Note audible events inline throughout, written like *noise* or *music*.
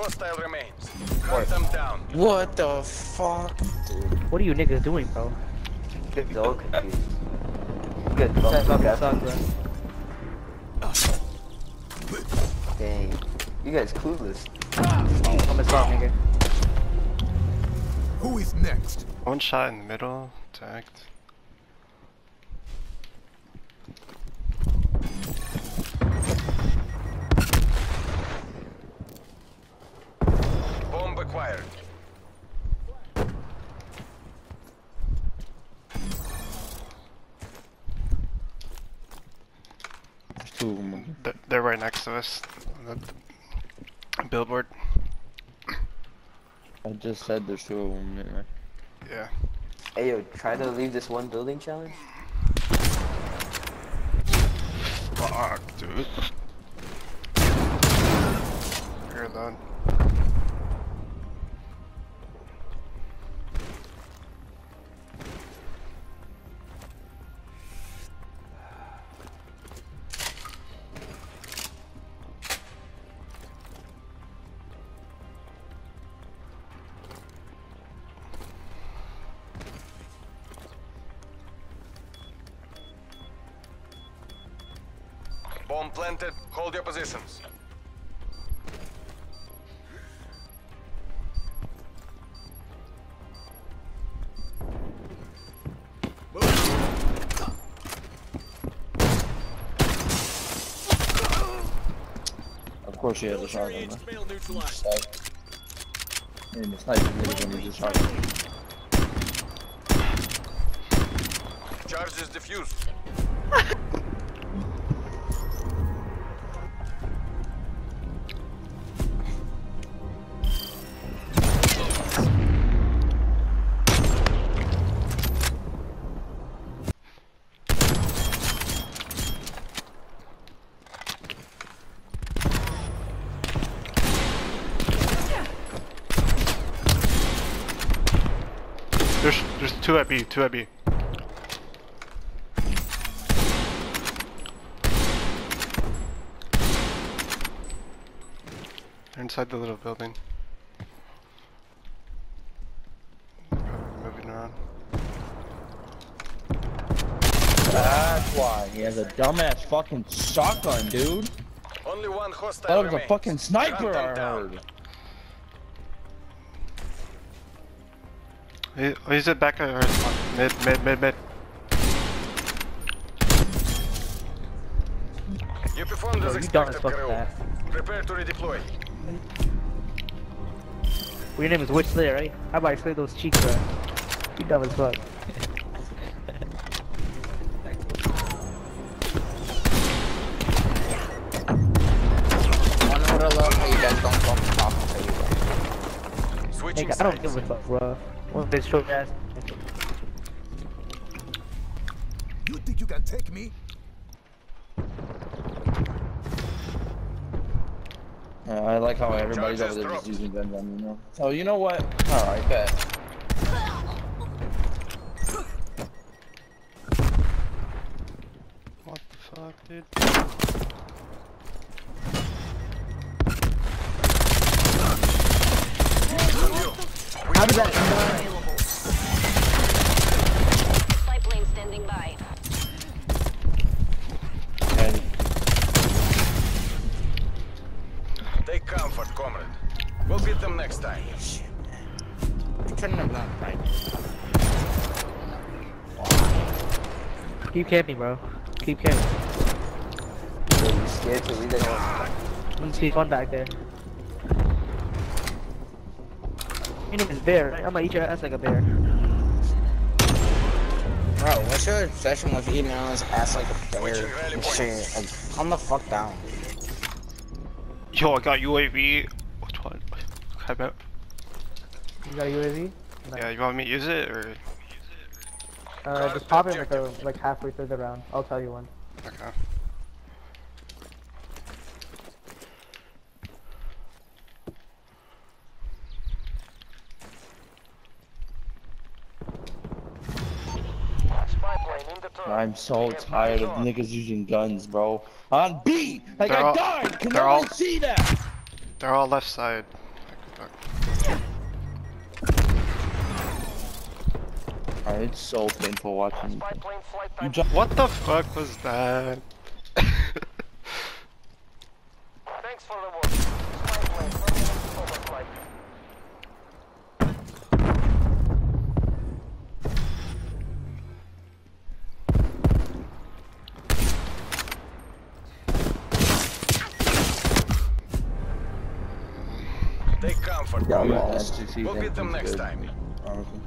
Only one hostile remains. Hunt them down. What the fuck, dude? What are you niggas doing, bro? Good so confused. Good That fucking fucking guys. sucks, bro. Dang. You guys clueless. I'm a stop, nigga. Who is next? One shot in the middle, tagged. Bomb acquired. There's two of them. Th- They're right next to us. The the billboard. I just said there's two of them. didn't Yeah. Hey yo, try to leave this one building challenge. Fuck, dude. You're alone. Bomb planted. Hold your positions. Of course, you had the shotgun. man. And the sniper niggas when you just shotgun. Charge is diffused. Two at B, two at B. They're inside the little building. Probably moving around. That's why he has a dumbass fucking shotgun, dude. Only one That was a fucking sniper Hunt them I down. heard. He's at back of our spawn. Mid, mid, mid, mid. You performed as Bro, you expected, fuck, Karel. Prepare to redeploy. Well, your name is Witch Slayer, right? How about I slay those cheeks, bro? You dumb as fuck. One would have loved how you guys don't fucking talk to you. Switching Nigga, I don't give a fuck, bro. One bitch short ass. You think you can take me? Uh, I like how everybody's over there just dropped. using guns on you know. So you know what? Alright, bet. What the fuck, dude? How did that? Spy plane standing by. And Take comfort, comrade. We'll beat them next time. have not. Keep camping, bro. Keep camping. Yo, you scared to leave that one? Let's see fun back there. Your name is Bear, right? I'm gonna eat your ass like a bear. Bro, what's your obsession with eating Alan's ass like a bear rally shit? Like, calm the fuck down. Yo, I got UAV. Which one? Okay, bet. You got a UAV? Yeah, you want me to use it or? Uh, just pop it like a, like halfway through the round. I'll tell you when. Okay. Spy plane in the turret. I'm so tired of niggas using guns, bro. On B! Like They're I all- died! Can they're one all- see that? They're all left side. It's so painful watching. Spy plane flight You What the fuck was that? They come for Yeah, I'm lost. We'll get them next good, time. honestly.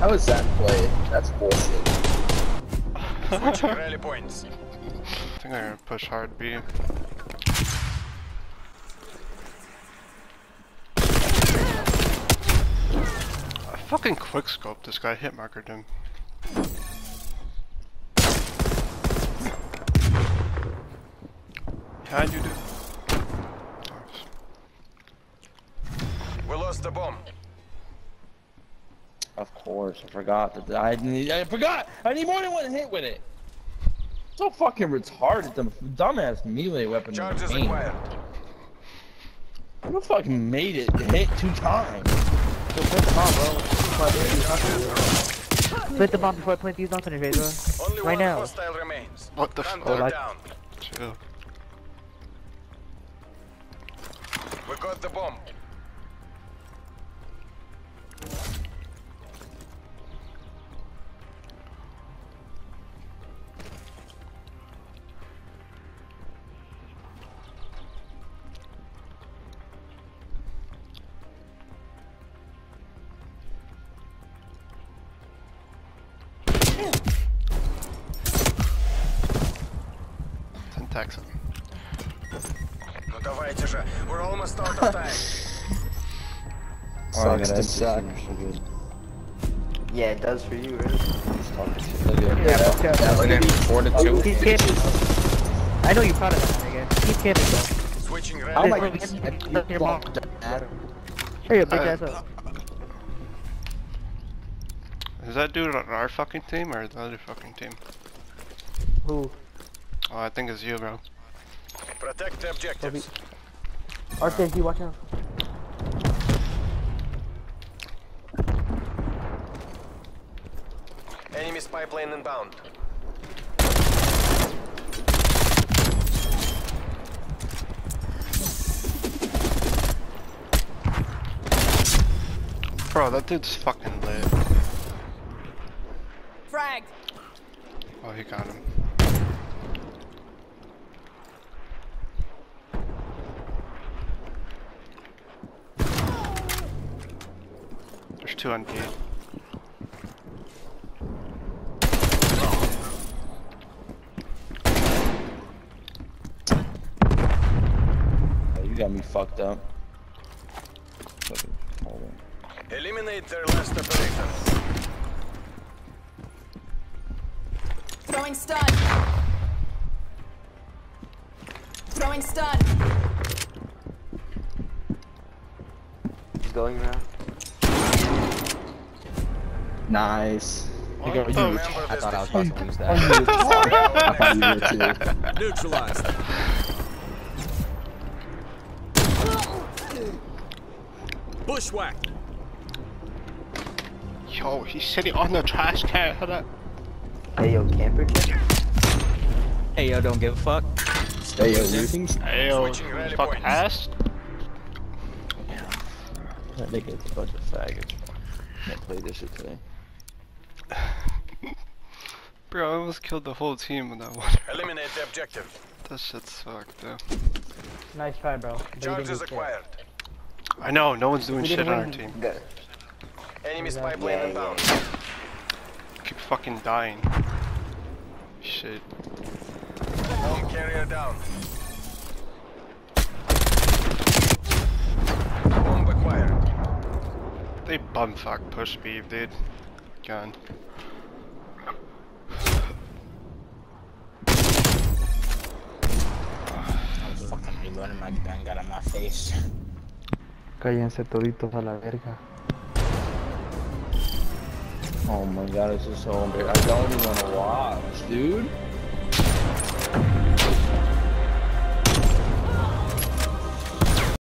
How is that play? That's bullshit. Switching *laughs* rally points. I think I'm gonna push hard B. I fucking quickscope this guy, hit markered him. How'd you do? We lost the bomb. Of course, I forgot that I need. I forgot. I need more than one hit with it. So fucking retarded. The dumbass melee weapon. in the Charges game. acquired. Who fucking made it hit two times? So plant the bomb, bro. Before I plant these knuckles. Plant the bomb before I plant these knuckles in your face, bro. Only Right one now. remains. What the Hunter fuck? like- Chill. Got the bomb. Syntax. Ну давайте же. We're almost out of time. Oh, I Sucks got to SGC, suck. so good. Yeah, it does for you, right? Just talking shit. Look at Yeah, that. yeah. That would be four to two. He's camping. I know you're proud of that, nigga. Keep camping, bro. Switching Oh rally my points. god. Your mom. Hurry your bitch Uh, ass up. Is that dude on our fucking team or the other fucking team? Who? Oh, I think it's you, bro. Protect the objectives. RKG, watch out. Enemy spy plane inbound. Bro, that dude's fucking lit. Frag. Oh, he got him. Two on B. Oh, you got me fucked up. Fucking- hold. Eliminate their last operator. Throwing stun. Throwing stun. He's going around. Nice. Oh, what Nigga, the you- Remember I thought I was defeat. about to lose Oh, that. *laughs* *laughs* I thought you were too. Neutralized. Bushwhacked. Yo, he's sitting on the trash can. Hold up. Hey, yo, camper. Hey, yo, don't give a fuck. Hey, yo, losing. Hey yo, rally fuck points. ass. That nigga's a bunch of faggots. Can't play this shit today. Bro, I almost killed the whole team with that *laughs* one. Eliminate the objective. that shit sucked, though. Nice try, bro. But you didn't Charges do acquired. I know, no one's doing shit didn't on our team. Good. Enemy spy Yeah, plane yeah. inbound. Keep fucking dying. Shit. Bomb carrier down. Bomb acquired. They bumfuck push B, dude. Gun. My gun, got on my face. Cállense toditos a la verga. Oh my god, this is so embarrassing. I don't even want to watch, dude.